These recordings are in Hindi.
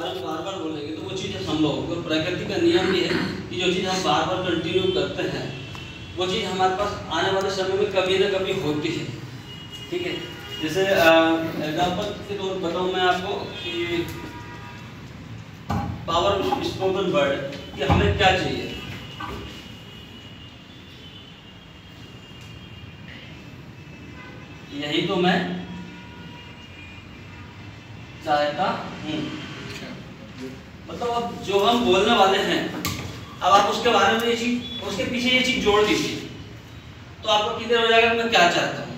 बार बार बोलेंगे तो वो चीज़ संभव होगी प्रकृति का नियम भी है कि जो चीज़ हम बार बार कंटिन्यू करते हैं, वो चीज़ हमारे पास आने वाले समय में कभी ना कभी होती है। ठीक है? जैसे एग्ज़ाम्पल के तौर बताऊँ मैं आपको कि पावर स्पोकन वर्ड कि हमें क्या चाहिए? यही तो मैं चाहता मतलब अब जो हम बोलने वाले हैं, अब आप उसके बारे में ये चीज़, उसके पीछे ये चीज़ जोड़ दीजिए। तो आपको क्लियर हो जाएगा, मैं क्या चाहता हूँ?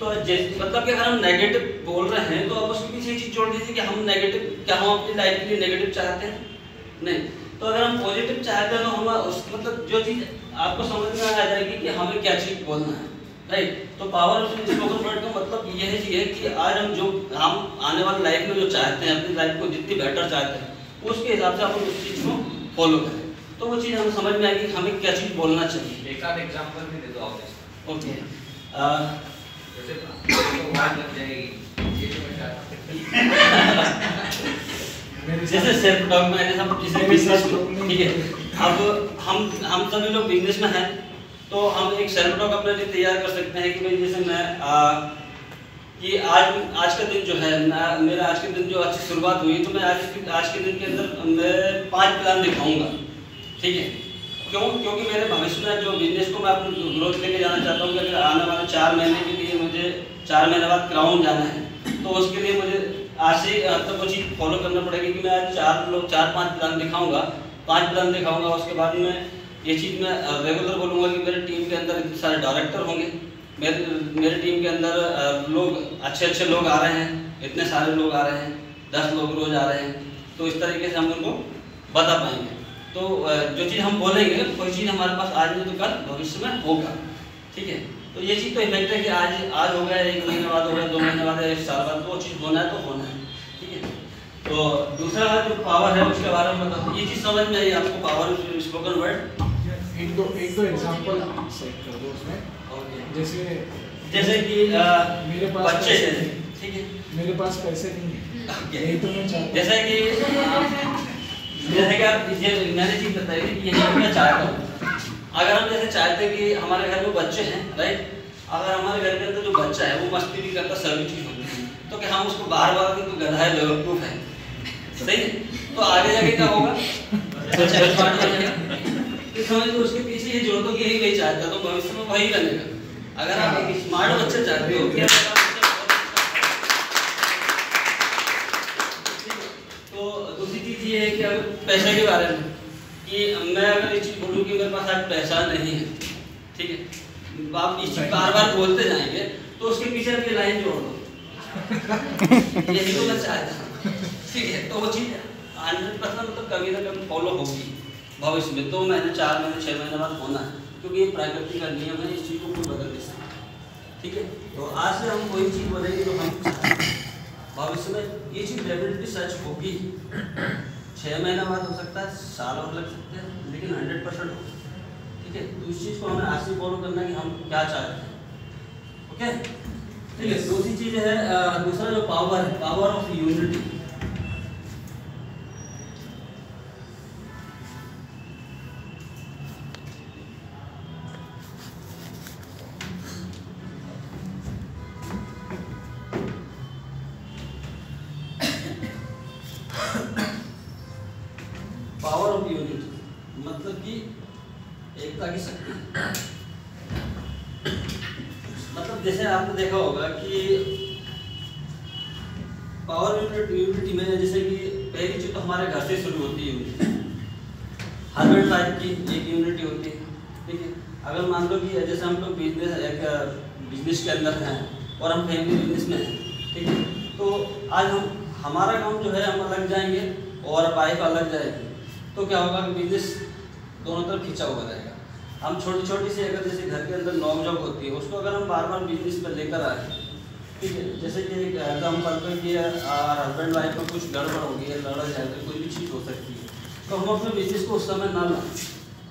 तो मतलब कि अगर हम नेगेटिव बोल रहे हैं तो आप उसके पीछे ये चीज़ जोड़ दीजिए कि हम नेगेटिव क्या हम अपनी लाइफ के लिए नेगेटिव चाहते हैं? नहीं। तो अगर हम पॉजिटिव चाहते हैं तो हम उस मतलब जो चीज़ आपको समझ में आ जाएगी कि हमें क्या चीज़ बोलना है। राइट तो पावर स्पोकन वर्ड का मतलब यह है कि आज हम जो हम आने वाली लाइफ में जो चाहते हैं अपनी लाइफ को जितनी बेटर चाहते हैं उसके हिसाब से अपन उस चीज़ को फॉलो करें। तो वो चीज़ हमें समझ में आएगी कि हमें क्या चीज़ बोलना चाहिए। एक आध एग्जांपल भी दे दो आप। इसका ओके। जैसे तो बात लग जाएगी ये तो मैं जैसे सेल्फ टॉक में जैसे हम किसी बिज़नेस में ठीक है अब हम हम सभी लोग बिज़नेस में हैं तो हम एक सेल्फ टॉक अपने लिए तैयार कर सकते हैं कि भाई जैसे मैं आ, कि आज आज का दिन जो है मेरा आज के दिन जो अच्छी शुरुआत हुई तो मैं आज आज के दिन के अंदर मैं पाँच प्लान दिखाऊँगा। ठीक है? क्यों? क्योंकि मेरे भविष्य में जो बिज़नेस को मैं अपनी ग्रोथ लेके जाना चाहता हूँ कि अगर आने वाले चार महीने के लिए मुझे चार महीने बाद क्राउन जाना है तो उसके लिए मुझे आज से मतलब वो चीज़ फॉलो करना पड़ेगी कि मैं आज चार लोग चार पाँच प्लान दिखाऊँगा। पाँच प्लान दिखाऊँगा उसके बाद में ये चीज़ मैं रेगुलर बोलूँगा कि मेरे टीम के अंदर इतने सारे डायरेक्टर होंगे। मेरे मेरे टीम के अंदर लोग अच्छे अच्छे लोग आ रहे हैं, इतने सारे लोग आ रहे हैं, दस लोग रोज आ रहे हैं तो इस तरीके से हम उनको बता पाएँगे। तो जो चीज़ हम बोलेंगे कोई चीज़ हमारे पास आज नहीं तो कल भविष्य में होगा। ठीक है? तो ये चीज़ तो इफ़ेक्ट है कि आज आज हो गया, एक महीने बाद हो गया, दो महीने बाद एक साल बाद वो चीज़ होना है तो होना है। ठीक है? तो दूसरा जो पावर है उसके बारे में बताओ ये चीज़ समझ में आई आपको पावर स्पोकन वर्ड एक दो एक दो एग्जांपल सेट कर दो उसमें। जैसे जैसे कि मेरे पास बच्चे हैं ठीक है। मेरे पास पैसे नहीं है। यही तो मैं चाहता जैसे कि जैसे कि आप ये मैंने चीज़ बताई कि यही मैं चाहता हूँ अगर हम जैसे चाहते कि हमारे घर में बच्चे हैं राइट अगर हमारे घर के अंदर जो बच्चा है वो मस्ती भी करता सभी चीज़ होती है। तो क्या हम उसको बार बार कि तू गधा है बेवकूफ़ है? सही है? तो आगे जाके क्या होगा बच्चा स्मार्ट हो जाएगा तो समझ लो उसके पीछे ये जोड़ दो कि यही वही चाहता तो भविष्य में वही बनेगा अगर आप एक स्मार्ट बच्चा चाहते हो बच्चा बहुत अच्छा है, तो दूसरी चीज़ ये है कि अगर पैसे के बारे में कि मैं अगर ये चीज़ बोलूँ कि मेरे पास आज पैसा नहीं है ठीक है? आप इस चीज़ बार बार बोलते जाएँगे तो उसके पीछे आप ये लाइन जोड़ दो। यही तो मैं चाहता हूँ। ठीक है तो वो चीज़ हंड्रेड परसेंट मतलब कभी ना कभी फॉलो होगी। भविष्य में दो महीने चार महीने, छह महीने बाद होना है, क्योंकि ये प्रकृति का नियम है, इस चीज़ को कोई बदल नहीं सकता ठीक है? तो आज से हम कोई चीज़ बोलेंगे तो हम भविष्य में ये चीज़ डेफिनेटली सच होगी। छह महीना बाद हो सकता है, साल और लग सकते हैं, लेकिन हंड्रेड परसेंट होगा। ठीक है? तो इस चीज़ को हमें आज से फॉलो करना है कि हम क्या चाहते हैं। ओके ठीक है? दूसरी चीज़ है दूसरा जो पावर है पावर ऑफ़ यूनिटी जैसे आपने देखा होगा कि पावर यूनिट यूनिटी में जैसे कि पहली चीज़ तो हमारे घर से शुरू होती है यूनिटी हस्बैंड वाइफ की एक यूनिटी होती है। ठीक है? अगर मान लो कि जैसे हम लोग बिज़नेस एक बिज़नेस के अंदर हैं और हम फैमिली बिज़नेस में हैं, ठीक है? तो आज हम, हमारा काम जो है, हम अलग जाएँगे और वाइफ अलग जाएगी। तो क्या होगा? बिज़नेस दोनों तरफ़ खींचा हुआ रहेगा। हम छोटी छोटी सी अगर जैसे घर के अंदर नॉक जॉब होती है, उसको अगर हम बार बार बिज़नेस पर लेकर आए, ठीक है, जैसे कि एक एग्ज़ाम्पल पे कि हस्बैंड वाइफ में कुछ गड़बड़ हो गई है लड़ा जाए तो कोई भी चीज़ हो सकती है तो हम अपने बिज़नेस को उस समय ना लाएँ।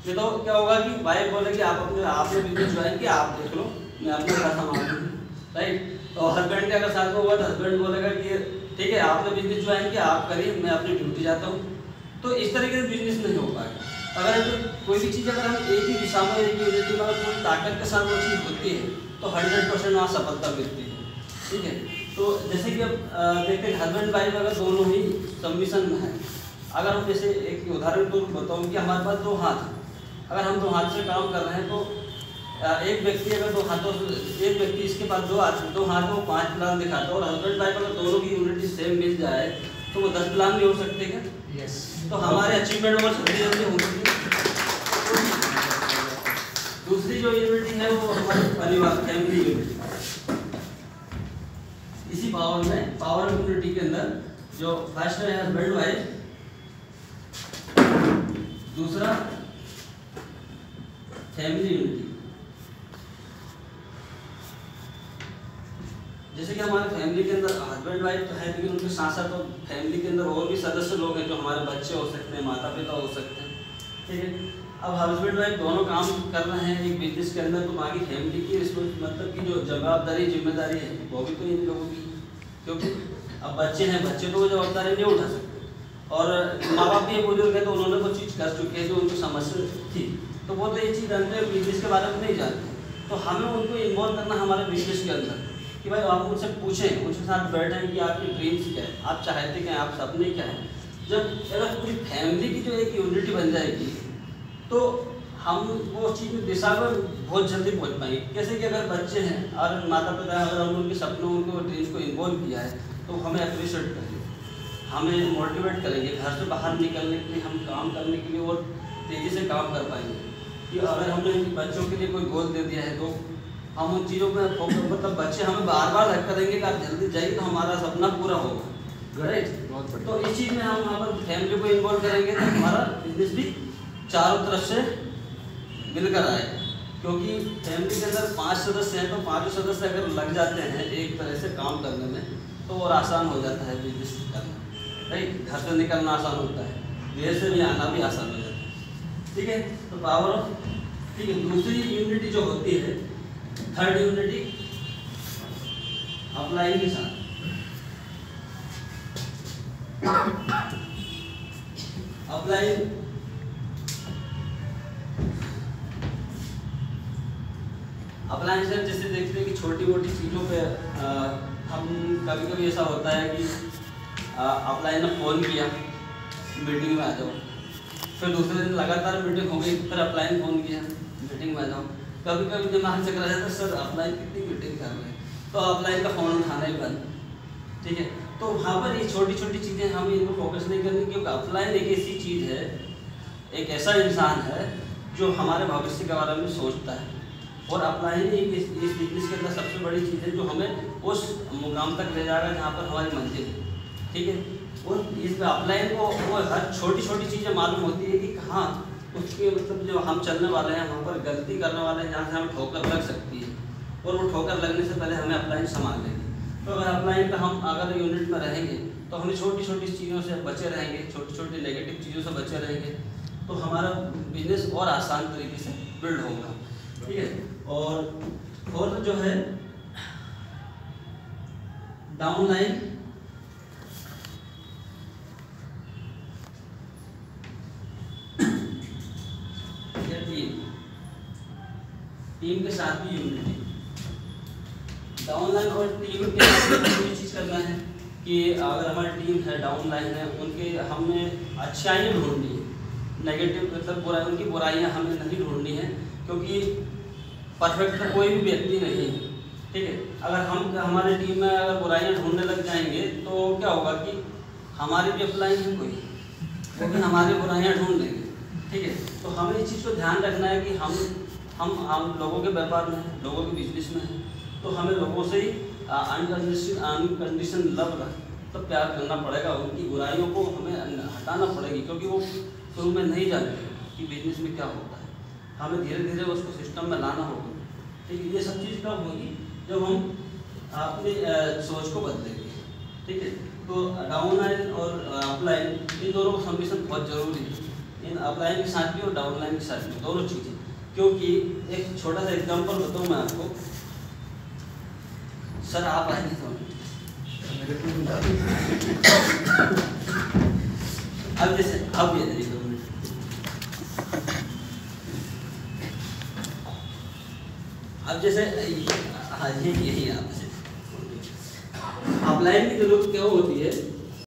ये तो क्या होगा कि वाइफ बोलेगी आप अपने आपने बिज़नेस ज्वाइन किया, आप देख लो, मैं अपना पैसा मांग राइट तो हस्बैंड के अगर साथ में हुआ तो हस्बैंड बोलेगा कि, ठीक है, आपने बिज़नेस ज्वाइन किया, आप करिए, मैं अपनी ड्यूटी जाता हूँ। तो इस तरीके से बिज़नेस नहीं हो पाएगा। अगर कोई भी चीज़ अगर हम एक ही दिशा में एक यूनिटी में पूरी ताकत के साथ वो चीज़ होती है तो हंड्रेड परसेंट वहाँ सफलता मिलती है। ठीक है? तो जैसे कि अब देखते हैं हस्बैंड वाइफ अगर दोनों ही सबमिशन में है, अगर हम जैसे एक उदाहरण तो बताऊँ कि हमारे पास दो हाथ हैं। अगर हम दो हाथ से काम कर रहे हैं तो एक व्यक्ति अगर दो हाथों से, एक व्यक्ति इसके पास दो हाथ दो हाथ में पाँच प्लान दिखाता है और हस्बैंड वाइफ अगर दोनों की यूनिटी सेम मिल जाए तो वो दस प्लान भी हो सकते हैं यस तो हमारे अचीवमेंट और जल्दी जल्दी होंगे दूसरी जो यूनिटी है वो हमारे परिवार फैमिली यूनिटी इसी पावर में पावर यूनिटी के अंदर जो फ़र्स्ट है हस्बैंड वाइफ दूसरा फैमिली यूनिटी जैसे कि हमारे फैमिली के अंदर हस्बैंड वाइफ तो है, लेकिन उनके साथ साथ तो फैमिली के अंदर और भी सदस्य लोग हैं जो हमारे बच्चे हो सकते हैं माता पिता हो सकते हैं। ठीक है? अब हस्बैंड वाइफ दोनों काम कर रहे हैं एक बिज़नेस के अंदर तो बाकी फैमिली की मतलब की जो जवाबदारी, ज़िम्मेदारी है, वो भी तो इन लोगों की क्योंकि अब बच्चे हैं, बच्चे तो वो जवाबदारी नहीं उठा सकते। और माँ बाप भी बुज़ुर्ग है तो उन्होंने कुछ चीज़ कर चुके हैं जो उनको समस्या थी। तो वो तो ये चीज़ हैं बिज़नेस के बारे में नहीं जानते। तो हमें उनको इन्वॉल्व करना हमारे बिज़नेस के अंदर। कि भाई आप उनसे पूछें उनके साथ बैठें कि आपकी ड्रीम्स क्या है? आप चाहते क्या हैं? आप सपने क्या हैं? जब अगर पूरी फैमिली की जो एक यूनिटी बन जाएगी तो हम वो चीज़ में दिशा में बहुत जल्दी पहुँच पाएँगे। कैसे कि अगर बच्चे हैं, और माता पिता अगर हम उनके सपनों, उनको ड्रीम्स को इन्वॉल्व किया है तो हमें अप्रिशिएट करेंगे। हमें मोटिवेट करेंगे घर से बाहर निकलने के लिए, हम काम करने के लिए और तेज़ी से काम कर पाएँगे। कि अगर हमने बच्चों के लिए कोई गोल दे दिया है तो हम उन चीज़ों पर फोकस मतलब बच्चे हमें बार बार धक्का देंगे कि आप जल्दी जाइए तो हमारा सपना पूरा होगा। राइट तो इस चीज़ में हम वहाँ पर फैमिली को इन्वॉल्व करेंगे तो हमारा बिज़नेस भी चारों तरफ़ से मिलकर आएगा क्योंकि फैमिली के अंदर पाँच सदस्य हैं तो पाँचों सदस्य अगर लग जाते हैं एक तरह से काम करने में तो और आसान हो जाता है बिज़नेस करना। राइट घर से निकलना आसान होता है। देर से भी आना भी आसान हो जाता है। ठीक है? तो पावर ऑफ़ ठीक है दूसरी यूनिटी जो होती है थर्ड यूनिटी अप्लाई के साथ। अप्लाई अप्लाई से जैसे देखते हैं कि छोटी मोटी चीज़ों पे हम कभी कभी ऐसा होता है कि अप्लाई ने फ़ोन किया मीटिंग में आ जाओ। फिर दूसरे दिन लगातार मीटिंग हो गई, फिर अप्लाई ने फ़ोन किया मीटिंग में आ जाओ। कभी कभी दिमाग से करा जाता है सर ऑफलाइन कितनी मीटिंग कर रहे हैं? तो ऑफलाइन का फ़ोन उठाना ही बंद। ठीक है? तो वहाँ पर ये छोटी छोटी चीज़ें हम इनको फोकस नहीं करनी क्योंकि ऑफलाइन एक ऐसी चीज़ है एक ऐसा इंसान है जो हमारे भविष्य के बारे में सोचता है। और अपलाइन एक इस, बिज़नेस के अंदर सबसे बड़ी चीज़ है जो हमें उस मुकाम तक ले जाएगा जहाँ पर हमारी मंजिल है। ठीक है? और इस अपलाइन को वो हर छोटी छोटी चीज़ें मालूम होती है कि कहाँ उसके मतलब जो हम चलने वाले हैं वहाँ पर गलती करने वाले हैं जहाँ से हमें ठोकर लग सकती है। और वो ठोकर लगने से पहले हमें अपलाइन संभाल लेंगे। तो अगर अपलाइन का हम अगर यूनिट में रहेंगे तो हमें छोटी छोटी चीज़ों से बचे रहेंगे छोटी छोटी नेगेटिव चीज़ों से बचे रहेंगे तो हमारा बिज़नेस और आसान तरीके से बिल्ड होगा। ठीक है? और फोर्थ जो है डाउन लाइन टीम के साथ भी यूनिटी डाउनलाइन और टीम के साथ चीज़ करना है कि अगर हमारी टीम है डाउनलाइन है, उनके हमें अच्छाइयाँ ढूंढनी है। नेगेटिव मतलब बुराई उनकी बुराइयाँ हमें नहीं ढूंढनी है, क्योंकि परफेक्ट कोई भी व्यक्ति नहीं है। ठीक है? अगर हम, हमारी टीम में अगर बुराइयाँ ढूँढने लग जाएँगे तो क्या होगा कि हमारी भी अप्लाई है कोई क्योंकि हमारी बुराइयाँ ढूंढ लेंगे। ठीक है? तो हमें इस चीज़ को ध्यान रखना है कि हम हम हम लोगों के व्यापार में हैं, लोगों के बिज़नेस में हैं तो हमें लोगों से ही अनकंडीशन अनकंडीशन लव तो प्यार करना पड़ेगा, उनकी बुराइयों को हमें हटाना पड़ेगी, क्योंकि वो शुरू में नहीं जानते कि बिज़नेस में क्या होता है। हमें धीरे धीरे उसको सिस्टम में लाना होगा। ठीक है, ये सब चीज़ कब होगी? जब हम अपनी सोच को बदलेंगे। ठीक है तो डाउनलाइन और अपलाइन इन दोनों को सम्मिशन बहुत ज़रूरी है। इन अपलाइन के साथ भी और डाउनलाइन के साथ भी, दोनों चीज़ें। क्योंकि एक छोटा सा एग्जांपल बताऊँ मैं आपको। सर, आप आए। अब जैसे, अब ये देखो अब जैसे हाँ ये यही आप से अपलाइन की ज़रूरत क्यों होती है